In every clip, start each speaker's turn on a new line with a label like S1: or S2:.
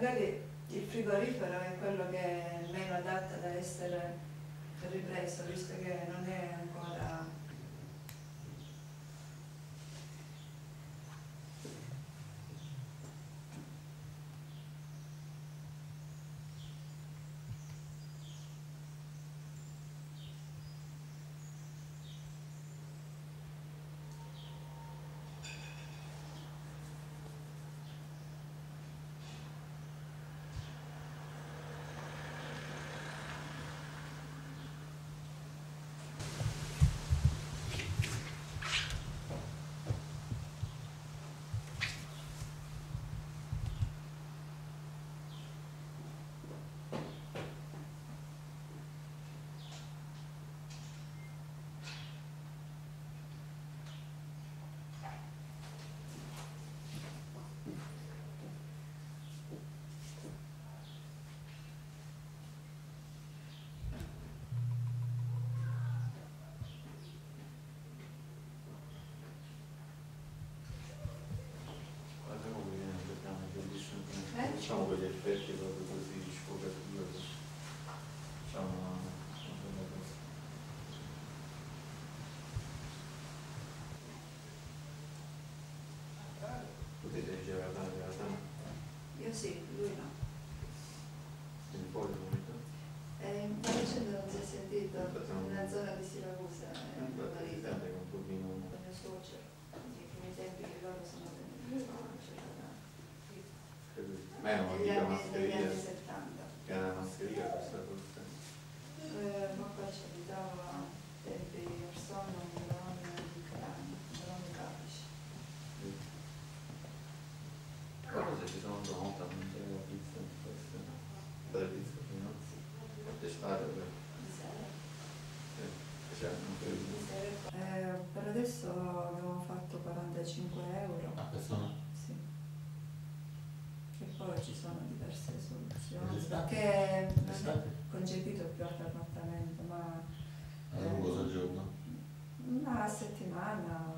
S1: Magari il frigorifero è quello che è meno adatto da essere ripreso, visto che non è ancora
S2: Guardiamo che viene il piano di bellissimo. Quegli effetti proprio così di sfogatura. Facciamo una una bella cosa. Potete girare la realtà,
S1: io sì, lui no.
S2: il momento.
S1: Eh, in vicenda non si è sentito nella zona di Siracusa, eh, mio
S2: Infatti
S1: marito, con mio suocero, i primi tempi che loro sono venuti,
S2: Ma è una
S1: negli
S2: mica
S1: anni, negli
S2: mascherina,
S1: anni 70.
S2: che è una mascherina questa cosa.
S1: Eh, ma qua ci abitava tempi persone, un nome di Crani, un nome Capici.
S2: Cosa se ci sono volta a mangiare la pizza in questa per la pizza no? d'estate per sì, cioè, non credo.
S1: Eh, per adesso abbiamo fatto 45 euro. Ci sono diverse soluzioni.
S2: L'estate?
S1: Perché non è
S2: l'estate
S1: concepito più a pernottamento, ma
S2: a lungo soggiorno
S1: una settimana.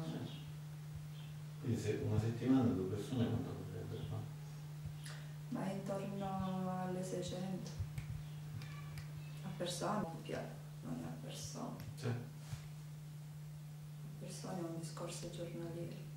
S2: quindi se una settimana due persone quanto potrebbero fare?
S1: ma intorno alle 600 a persona non piace, non è a persona,
S2: Cioè,
S1: a persona è un discorso giornaliero.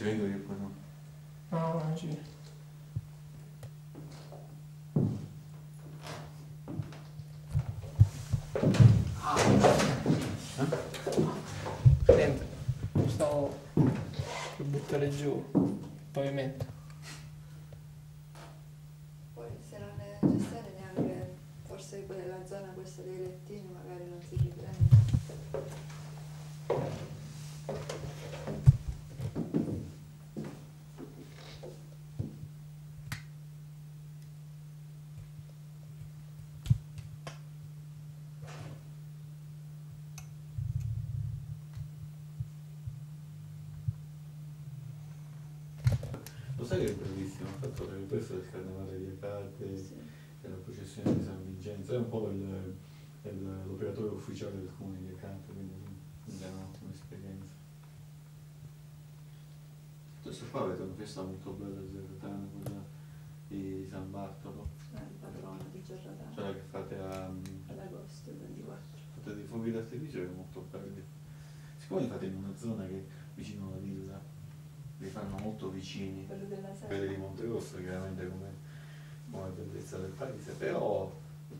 S2: Faccio vengo io poi no
S3: No, non ci. Niente, stavo per buttare giù il pavimento.
S1: Poi se non è necessario neanche, forse quella zona questa dei lettini magari non si riprende.
S2: lo sai che è bellissimo il fatto che questo è il carnevale di Acarte
S1: Sì.
S2: e la processione di San Vincenzo è un po' il- il- l'operatore ufficiale del comune di Acante quindi è un'ottima esperienza adesso qua avete una festa molto bella di Zerratano quella di San Bartolo
S1: È il patrono di Giordano.
S2: quella che fate a
S1: ad agosto 24.
S2: fate dei fuochi d'artificio che è molto belli siccome li fate in una zona che è vicino alla villa li fanno molto vicini
S1: Quello della sera.
S2: quelli di Monterosso chiaramente come, come bellezza del paese però,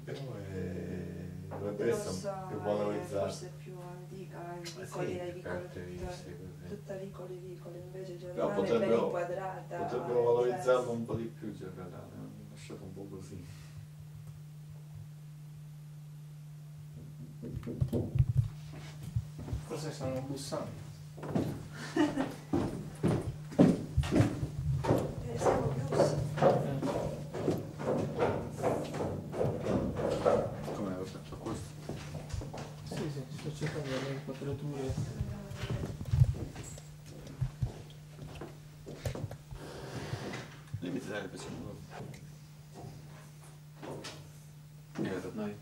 S2: però è, dovrebbe essere
S1: Rossa
S2: più
S1: è
S2: valorizzato
S1: forse più antica, i
S2: Eh sì,
S1: vicoli tutta, tutta vicoli, invece
S2: Però
S1: Giordano è ben
S2: potrebbero-
S1: inquadrata.
S2: potrebbero
S1: è
S2: valorizzarlo un po' di più Giordano lasciato un po' così
S3: Forse stanno bussando. inquadrature.
S2: limite dai facciamo e tornai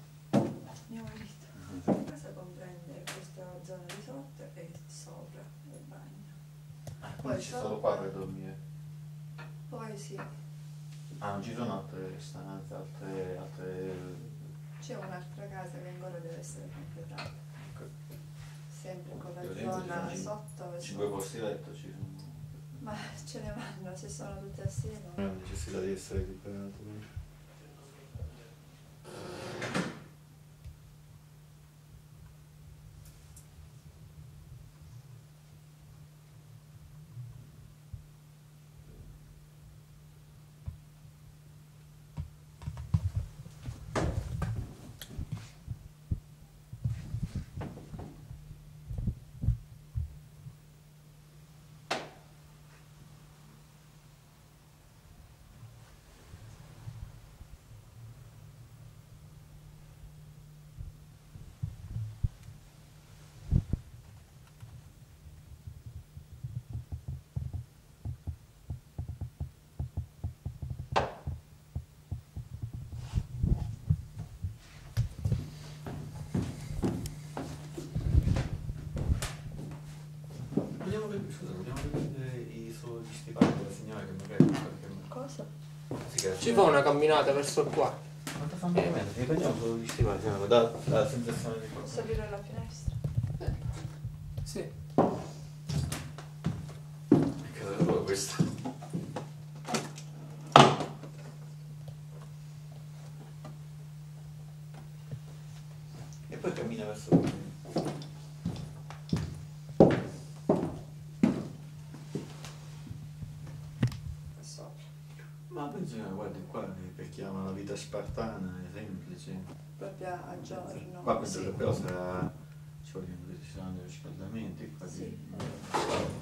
S1: Mio marito. La casa comprende questa zona di sotto e sopra il bagno.
S2: poi ci sono qua per
S1: e
S2: cinque
S1: sopra.
S2: posti letto ci sono
S1: Ma ce ne vanno, se sono tutte assieme.
S2: non ha necessità di essere di stipare per segnare che magari qualche. Cosa?
S3: Ci fa una camminata verso qua.
S2: Quanta fame eh, bene, riprendiamo solo di stivare, sennò dà la sensazione di
S1: cosa.
S2: Posso
S1: aprire la finestra?
S3: si Sì.
S2: è caduto questo. Spartana è semplice.
S1: Proprio a giorno.
S2: Qua penso
S1: sì.
S2: che però sarà. ci vogliono dei riscaldamenti qua
S1: Sì.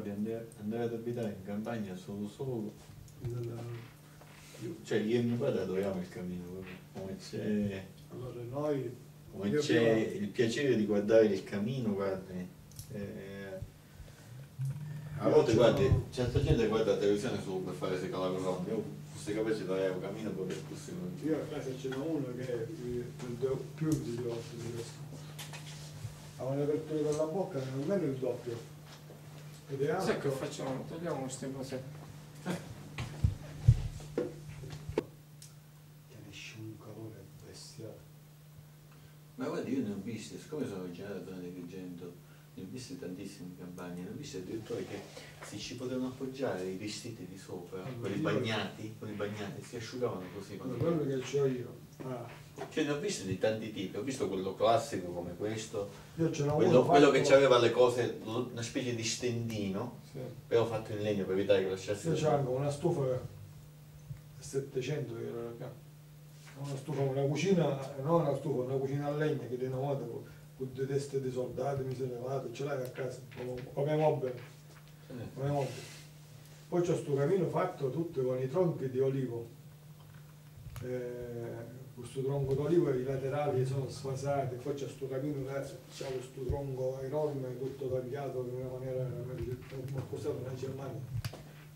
S2: Di. Guardi, andare, andare ad abitare in campagna solo solo. io- Cioè io e mio padre adoriamo il cammino, come c'è.
S4: Allora noi
S2: Come c'è il piacere di guardare il camino, guardi. eh, a volte guardi, certa gente guarda la televisione solo per fare se calacoloni. Io queste capace di dare un cammino proprio così.
S4: io a casa ce n'ho uno che mi prende più di due volte di questo. Ha un'apertura della bocca non è il doppio. Ed è
S3: Sai che facciamo? Togliamo queste cose.
S4: Che ne esce un calore bestiale.
S2: Ma guardi, io ne ho viste, siccome sono originario da zona di Agrigento, ne ho viste tantissime in campagna, ne ho viste addirittura che si ci potevano appoggiare i vestiti di sopra,
S4: Ah,
S2: quelli bagnati, quelli bagnati, si asciugavano così. Quando-
S4: quello che ho io. Ah,
S2: Cioè ne ho visti di tanti tipi, ho visto quello classico come questo,
S4: io ce n'ho
S2: quello, quello che aveva le cose, una specie di stendino,
S4: Sì.
S2: però fatto in legno per evitare che lasciasse...
S4: Io c'ho anche una stufa 700 che era una stufa, una cucina, non una stufa, una cucina a legna che di una volta con, con due teste di soldati mi sono levato, ce l'hai a casa, come, mobile, come mobile. Poi c'ho sto camino fatto tutto con i tronchi di olivo. Eh, questo tronco d'olivo i laterali sono sfasati, poi c'è sto camino c'è questo tronco enorme, tutto tagliato in una maniera, come spostato in Germania.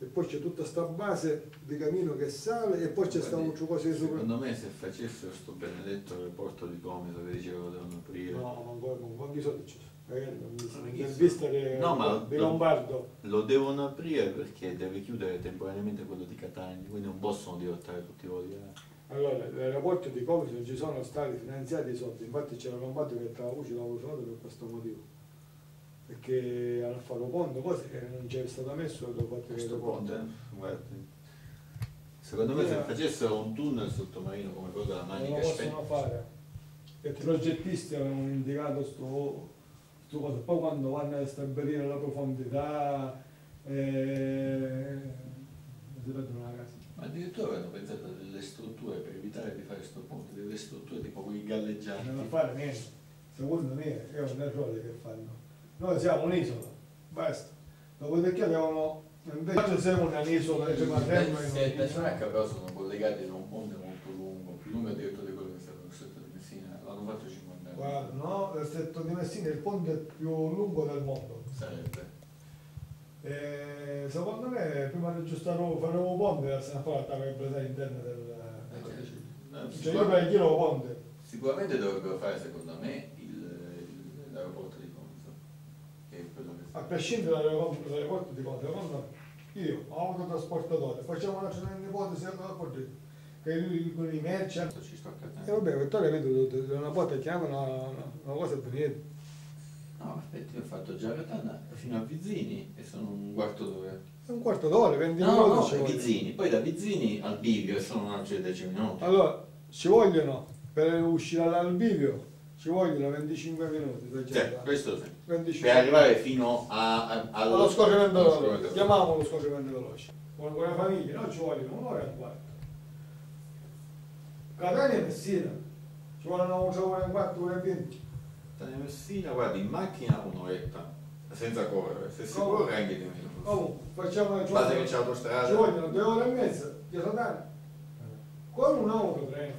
S4: E poi c'è tutta sta base di camino che sale e poi c'è sta
S2: Guardi,
S4: un cose sopra.
S2: Secondo me se facessero sto benedetto aeroporto di Comiso che dicevano devono aprire,
S4: No, ma ancora non quanti soldi è
S2: sa?
S4: vista che
S2: No, ma-
S4: di Lombardo.
S2: lo devono aprire perché deve chiudere temporaneamente quello di Catania, quindi non possono dirottare tutti i voli.
S4: Allora, l'aeroporto di Comiso non ci sono stati finanziati i soldi, infatti c'era Lombardo che tra la voce l'ha usato per questo motivo. Perché hanno fatto ponte, cose che non c'era stato messo dopo fatto
S2: Questo ponte, guardi. Secondo me se
S4: Io-
S2: facessero un tunnel sottomarino come quello della
S4: non lo
S2: Manica
S4: possono fare. I progettisti avevano indicato sto, sto cosa, poi quando vanno a stabilire la profondità, eh, si vedono una casa.
S2: Ma addirittura hanno pensato a delle strutture per evitare di fare questo ponte, delle strutture tipo quei galleggianti.
S4: Non fare niente, secondo me è un errore che fanno. Noi siamo un'isola, basta. Dopodiché abbiamo, invece siamo un'isola che siamo a terra.
S2: Le le Sciacca però sono collegate da un ponte molto lungo, più lungo addirittura di quello che è stato lo stretto di Messina, l'hanno fatto 50 anni.
S4: Guarda, no, il stretto di Messina è il ponte più lungo del mondo.
S2: Sarebbe.
S4: E secondo me prima di aggiustare faremo un ponte se ne fa la tabella interna del
S2: Eh,
S4: del-
S2: No,
S4: Cioè io per ponte.
S2: Sicuramente dovrebbero fare secondo me l'aeroporto di che
S4: A prescindere dall'aeroporto di me, io, autotrasportatore, facciamo una ipotesi all'aeroporto, che lui con i merci... E Eh, vabbè, Vittorio vedo una volta chiama una, una, una cosa per niente.
S2: No, aspetti, ho fatto già Catania fino a Vizzini e sono un quarto d'ora.
S4: È un quarto d'ora, 20
S2: No,
S4: minuti
S2: no,
S4: ci vogliono.
S2: Vizzini, poi da Vizzini al Bivio e sono una cioè 10 minuti.
S4: Allora, ci vogliono, per uscire dal bivio, ci vogliono 25 minuti. per
S2: Cioè, questo sì.
S4: 25.
S2: Per arrivare fino a, a- allo,
S4: allo scorrimento veloce. Chiamiamolo scorrimento veloce. con, con la famiglia, no ci vogliono un'ora e un quarto. Catania e Messina, ci vogliono un'ora e un quarto, un'ora e venti.
S2: Da Messina, guarda, in macchina un'oretta, senza correre, se si
S4: Come?
S2: corre anche di meno.
S4: Comunque, facciamo ci
S2: Basta che c'è l'autostrada.
S4: ci vogliono due ore e mezza di Catania. Con un autotreno,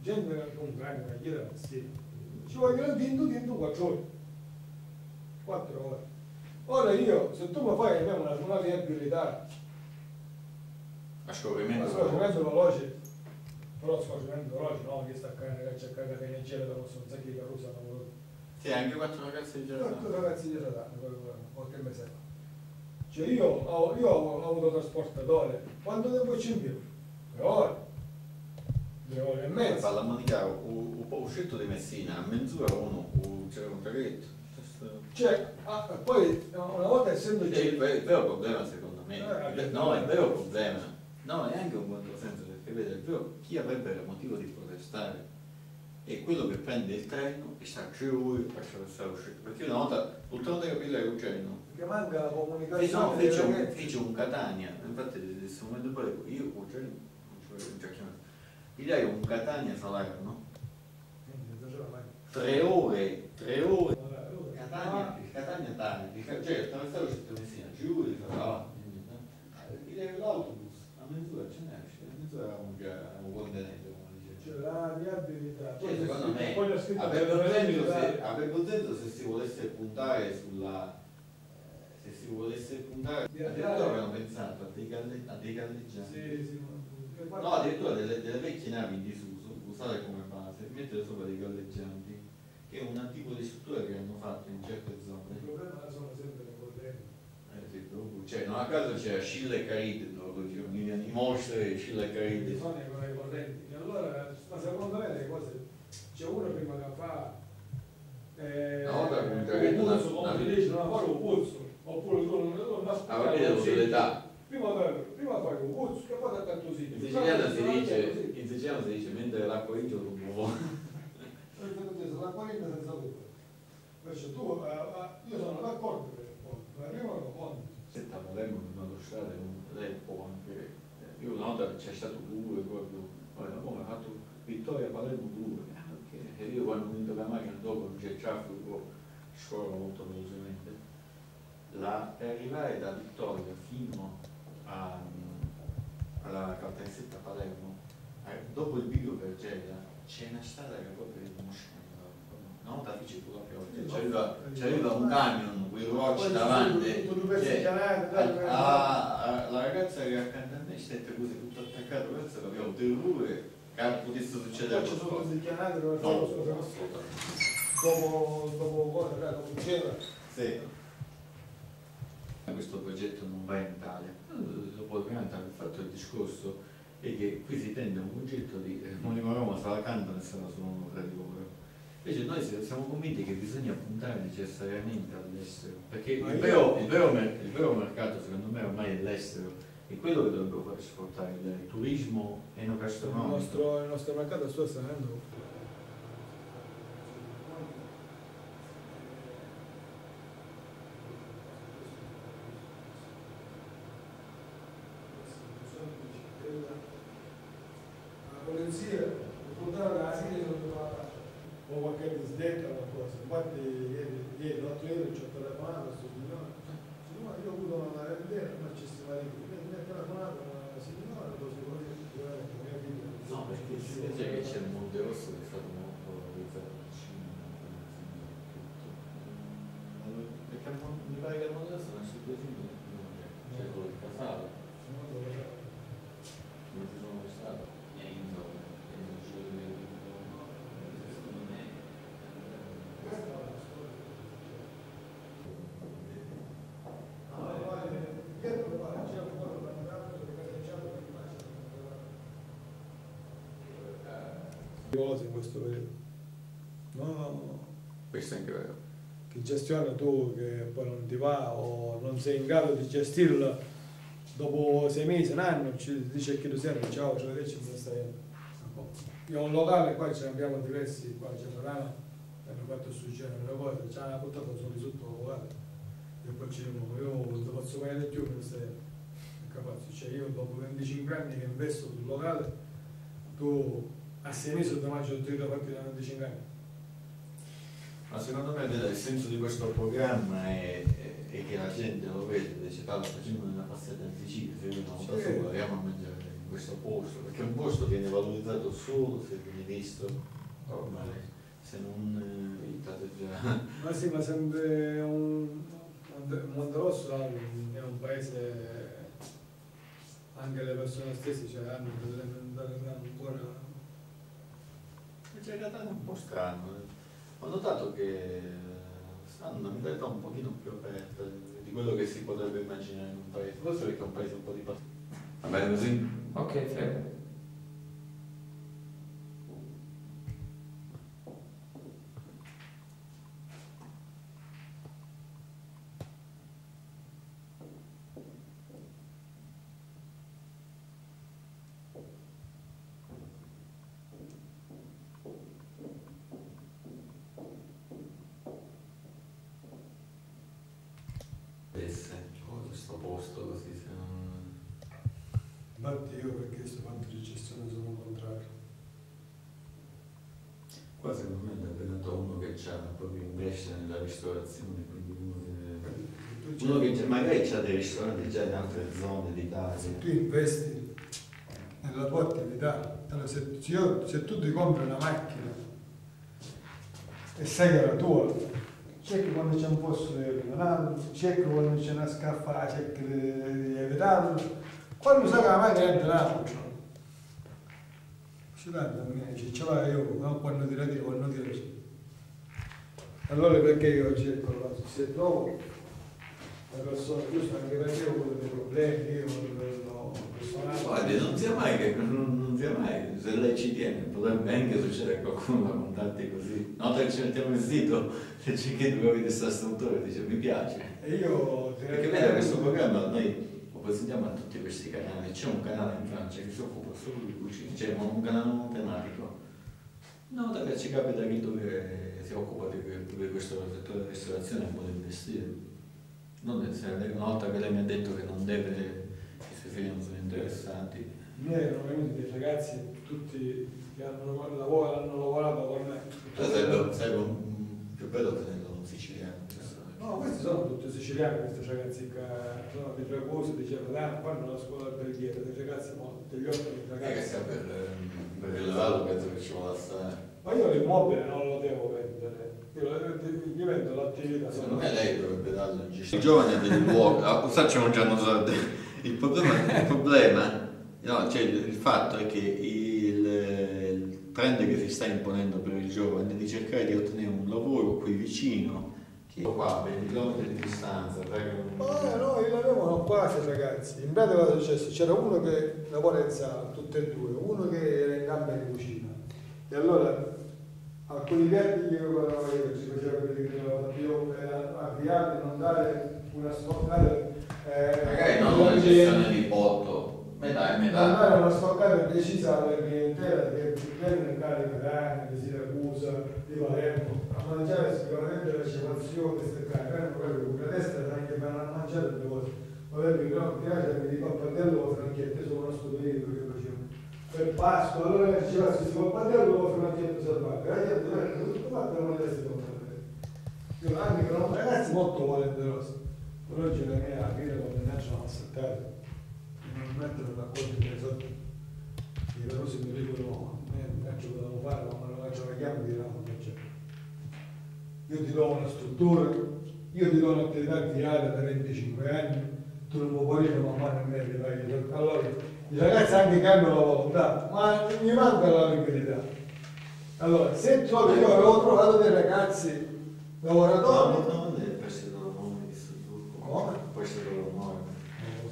S4: gente che non treno, che chiede la Messina, ci vogliono tinto, tinto quattro ore. Quattro ore. Ora io, se tu mi fai a me una, una viabilità
S2: A scorrimento.
S4: Ma scorrimento veloce, però scorrimento veloce no, che sta a che a che ne gira da questo un sacco di carrozza hanno voluto.
S2: Sì, anche quattro ragazzi di
S4: Quattro
S2: Germania.
S4: ragazzi di Satana, qualche mese fa. Cioè io ho, io ho autotrasportatore, quanto tempo ci invio? Tre ore, due ore e mezza.
S2: Parla a Monicaro, un po' uscito di Messina, a mezz'ora uno, un- c'era un traghetto.
S4: Cioè, ah, poi una volta essendo
S2: È il ve- il vero problema secondo me,
S4: Eh,
S2: no, è il vero problema, no, è anche un controsenso perché vede, il vero, chi avrebbe motivo di protestare è quello che prende il treno e sta tre ore per attraversare l'uscita, perché una volta, l'ultima volta che pillo l'Eugenio,
S4: che manca la
S2: fece,
S4: comunicazione.
S2: no, fece,
S4: ragazzi.
S2: fece un Catania, infatti in questo momento poi io Eugenio, non ci voglio già chiamare, pigliai un Catania Salerno,
S4: la fai.
S2: tre ore, tre ore, Catania,
S4: ah,
S2: Catania Tani, cioè attraversare l'uscita di Messina, giù di fa, pigliai l'autobus, a mezz'ora ce n'è, a mezz'ora eravamo già, eravamo buoni tenente, come dice.
S4: Cioè, la viabilità.
S2: Cioè, secondo me,
S4: poi c'è scritto
S2: Avrebbe senso se, si volesse puntare sulla, eh, se si volesse puntare,
S4: Di
S2: addirittura avevano pensato a dei, galle, a dei galleggianti.
S4: Sì, sì, ma-
S2: No, addirittura delle, delle vecchie navi in disuso, usate come base, mettere sopra dei galleggianti, che è un tipo di struttura che hanno fatto in certe
S4: Il
S2: zone.
S4: problema sono sempre le correnti.
S2: Eh, sì, proprio- cioè, non a caso c'era Scilla e Caride, loro dicevano, i, mostri Scilla e Caride.
S4: Sono con le correnti. Allora, ma secondo me le cose, c'è uno prima che fa eh,
S2: volta
S4: un
S2: una-
S4: come si dice, non fare un puzzo, oppure non, non non
S2: Ah, va bene,
S4: sì.
S2: l'età.
S4: Prima, fai- prima fai un puzzo, che poi ti attento
S2: In siciliano si dice, in siciliano si dice, mentre l'acqua in gioco muovo.
S4: La qualità senza dubbio. Perciò tu, eh, eh, io sono d'accordo per il ponte, ma prima lo ponte.
S2: Senta, Palermo in un'autostrada, lei può anche, eh, io una volta c'è stato due proprio, poi ha fatto Vittoria Palermo 2, perché io quando ho vinto la macchina dopo non c'è traffico, scorro molto velocemente, la, per arrivare da Vittoria fino a, alla Caltanissetta Palermo, eh, dopo il bivio per Gela, c'è una strada che proprio è uno scandalo. Una volta fece pure la pioggia, c'aveva un camion, quei rocci davanti, cioè, la ragazza che accanto a me stette così tutto attaccato, penso che avevo terrore che potesse succedere
S4: Poi ci sono
S2: qualcosa.
S4: questi chiamate dove
S2: No, assolutamente.
S4: dopo, dopo dai, dopo cena.
S2: Sì. Questo progetto non va in Italia. Può cantare, il fatto del discorso è che qui si tende a un progetto di eh, Monimo Roma se la cantano e se la suonano tra di loro. Invece noi si- siamo convinti che bisogna puntare necessariamente all'estero, perché il vero, il, vero il vero mercato secondo me ormai è l'estero, è quello che dovrebbe far esportare il turismo
S4: Il
S2: enogastronomico.
S4: nostro, il nostro mercato sta salendo. La polizia, il portare la fine o qualche disdetta qualcosa. Infatti ieri, ieri l'altro ieri ci ho telefonato a questo signore. Dice, "Ma io ho avuto una rendita, ma ci stiamo di qui. Mi ha telefonato una signora, così così, mia figlia.
S2: No, perché si dice che c'è il Monte Rosso che è stato molto valorizzato dal cinema, tutto. Eh, Perché al Mon- mi pare che al Monte Rosso nasce due film, c'è quello del Casale, non ci sono mai stato, Enzo, Enzo Gilli, secondo me.
S4: Cose in questo periodo. No,
S2: Questo è anche vero.
S4: che gestione tu che poi non ti va o non sei in grado di gestirla dopo sei mesi, un anno, ci dice che tu sei, ciao, ci vediamo, ci stai. Io ho un locale, qua ce ne abbiamo diversi, qua c'è Milano, hanno fatto su genere le cose, ci hanno portato solo sotto il locale. E poi ci io non posso di più, mi stai. capazzo, cioè io dopo 25 anni che investo sul locale, tu a 6 mesi o maggio ho detto fatti da 25 anni.
S2: Ma secondo me il senso di questo programma è, è- è che la gente lo vede dice parla facciamo una passata in Sicilia, se io non da solo andiamo a mangiare in questo posto, perché un posto viene valorizzato solo se viene visto ormai, se non eh, il caso già.
S4: Ma sì, ma sempre un, Monte- Monterosso è un paese, anche le persone stesse cioè, hanno delle mentalità ancora...
S2: In realtà è un po' strano. eh. Ho notato che hanno una mentalità un pochino più aperta di quello che si potrebbe immaginare in un paese. Forse perché è un paese un po' di passato. Va bene così?
S3: Ok, prego.
S2: Investe nella ristorazione, quindi uno che, che magari ha dei ristoranti già in altre zone d'Italia.
S4: se tu investi nella tua attività, allora se, io- se tu ti compri una macchina e sai che è la tua, cerchi quando c'è un posto di rimanere, cerchi quando c'è una scaffa, cerchi di, di evitarlo. Quando sai che la macchina è là, ci dà da me, ci l'ho io, quando ti retiro, quando ti retiro. Allora perché io cerco la se trovo la persona giusta, anche perché io ho dei problemi, io ho personale.
S2: Guardi, non sia mai che non, non sia mai, se lei ci tiene, potrebbe anche succedere che qualcuno la contatti così. No, te ci mettiamo il sito, se ci chiede dove avete questa struttura e dice mi piace.
S4: E io
S2: Perché vede questo programma noi lo presentiamo a tutti questi canali, c'è un canale in Francia che si occupa solo di cucina, c'è un canale monotematico. No, perché ci capita che dove si occupa di, di questo settore della ristorazione vuole investire. Non deve essere, una volta che lei mi ha detto che non deve, che i suoi figli non sono interessati.
S4: Mi erano venuti dei ragazzi, tutti che hanno, lavorano, hanno lavorato con me.
S2: Sarebbe, sarebbe un- più bello tenerlo un siciliano.
S4: No, questi sono tutti siciliani, questi ragazzi che sono di Ragusa, di Ceradano, fanno la scuola alberghiera, dei ragazzi molti, degli ottimi
S2: Non è
S4: ragazzi.
S2: sia per, per rilevarlo, penso che ci vuole assai.
S4: Ma io l'immobile non lo devo vendere, io, lo- io vendo l'attività.
S2: Secondo me lei dovrebbe darlo in gestione. I giovani del luogo, ah, facciamo già non so, il problema, il problema no, cioè il fatto è che il, il trend che si sta imponendo per il giovane è di cercare di ottenere un lavoro qui vicino, che qua a 20 km di distanza,
S4: Ma no, io l'avevano quasi ragazzi. In pratica cosa è successo? C'era uno che lavora in sala, tutti e due, uno che era in camera di cucina. E allora alcuni piatti io guardavo io, ci faceva che io per avviare, non dare una stoccata. Eh,
S2: magari non una gestione di botto, metà e
S4: non
S2: metà.
S4: dare una stoccata precisa alla clientela che viene in carica da di Siracusa, di Palermo, a mangiare sicuramente la cepazione, queste cose, erano quelli con la testa anche per non mangiare delle cose. Vabbè, mi piace mi di pappadello o franchette, sono uno che facevo. Per Pasqua, allora diceva se si pappadello o franchette salvate, la gente era tutto fatto non le teste pappadello. Io anche che erano ragazzi molto volenterosi, però oggi la mia fine lo minacciano a settare non mettere d'accordo con sotto i veloci mi dicono eh, faccio cosa devo fare ma me lo faccio la chiama di non faccio io ti do una struttura io ti do un'attività avviata da 25 anni tu non puoi dire ma mano in me allora i ragazzi anche cambiano la volontà ma mi manca la liquidità allora se trovi io avevo trovato dei ragazzi
S2: No,
S4: lavoratori
S2: no, no, loro nome, questo turco.
S4: Come?
S2: Può essere loro nome.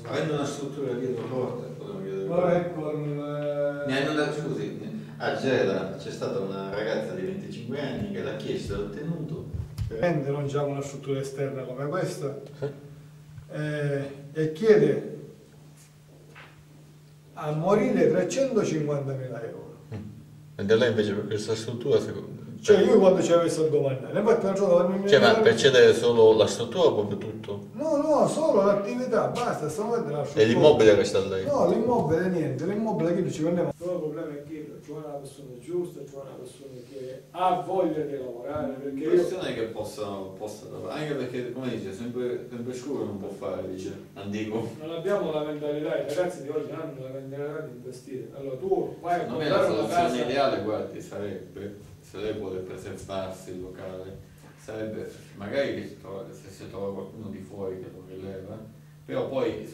S2: Avendo una struttura dietro porta, potremmo chiedere.
S4: Vabbè, con eh,
S2: Mi hanno dato, scusi, a Gela c'è stata una ragazza di 25 anni che l'ha chiesto e l'ha ottenuto.
S4: Ovviamente non c'è una struttura esterna come questa eh, e chiede a morire 350.000 euro.
S2: Mentre lei invece per questa struttura secondo-
S4: Cioè io quando ci avevo a quando mi-
S5: Cioè, ma per cedere solo la struttura o proprio tutto?
S4: No, no, solo l'attività, basta, stavolta la
S5: E l'immobile che sta lì?
S4: No, l'immobile niente, l'immobile che ci vendiamo. Solo il problema è che ci vuole una persona giusta, ci vuole una persona che ha voglia di lavorare, perché
S2: La
S4: io...
S2: questione è che possano, possano anche perché come dice, sempre, sempre scuro non può fare, dice, non dico.
S4: Non abbiamo la mentalità, i ragazzi di oggi hanno la mentalità di investire. Allora tu vai a
S2: la
S4: comprare una
S2: soluzione
S4: casa...
S2: ideale, guardi, sarebbe, se lei vuole preservarsi il locale, sarebbe magari che si trova- se si trova qualcuno di fuori che lo rileva, però poi